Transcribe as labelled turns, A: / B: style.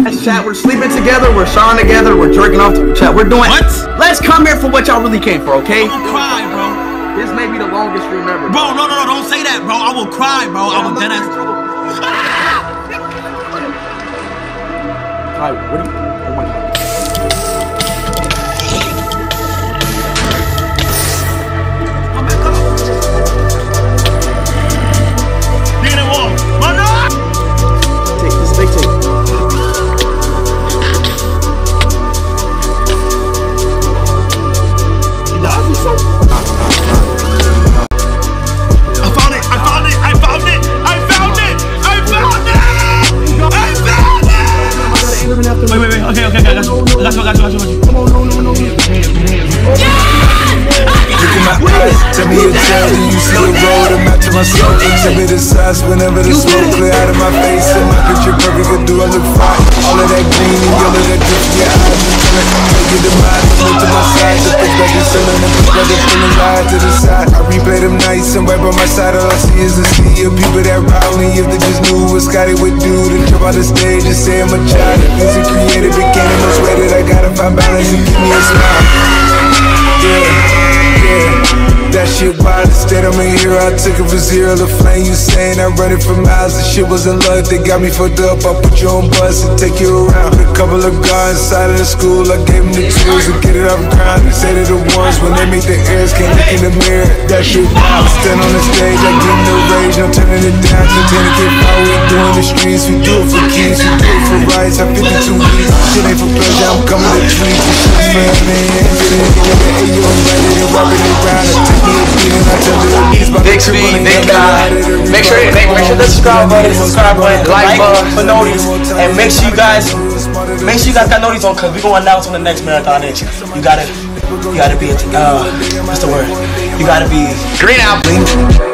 A: Chat. We're sleeping together. We're showering together. We're jerking off. To, chat. We're doing.
B: What?
A: Let's come here for what y'all really came for, okay?
B: I will cry, bro.
A: This may be the longest stream ever.
B: Bro, no, no, no, don't say that, bro. I will cry, bro. I will dead ass.
A: What do you? Oh my god.
B: Wait, wait, wait. Okay, okay, okay. I got you. I got you. I got you. I got you.
C: Look in my eyes, tell me your tale, do you see the road? I'm out to my soul, tell me the size whenever the smoke clear out of my face. And my picture perfect, or do I look fine? All of that green and yellow that drift in your eyes. Take you to mine, look to my to the side. I replay them nights and by my side, all I see is a sea of people that ride. If they just knew what Scotty would do, then jump the stage and say I'm a child. Music creative, it can't way that I gotta find balance and give me a smile. That shit wild, instead I'm a hero. I took it from zero to flame. You saying I'm running for miles. The shit wasn't luck, they got me fucked up. I put you on bus and take you around. A couple of guys inside of the school. I gave them the tools to get it off the ground. They say they're the ones when they meet the airs, can't look in the mirror. That shit wild. Stand on the stage, I give them the rage. I'm turning it down. Continue to get power. We do in the streets. We do it for keys. We do it for rights. I'm 52 weeks. Shit ain't for pleasure. I'm coming to treat. This shit's for it, it, I'm
A: Big speed, big guy. Make sure, make, make sure the subscribe button, subscribe button, like button for notice, and make sure you guys, make sure you guys got notice on because we gonna announce on the next marathon. Itch. You gotta, you gotta be, uh, what's the word? You gotta be green out.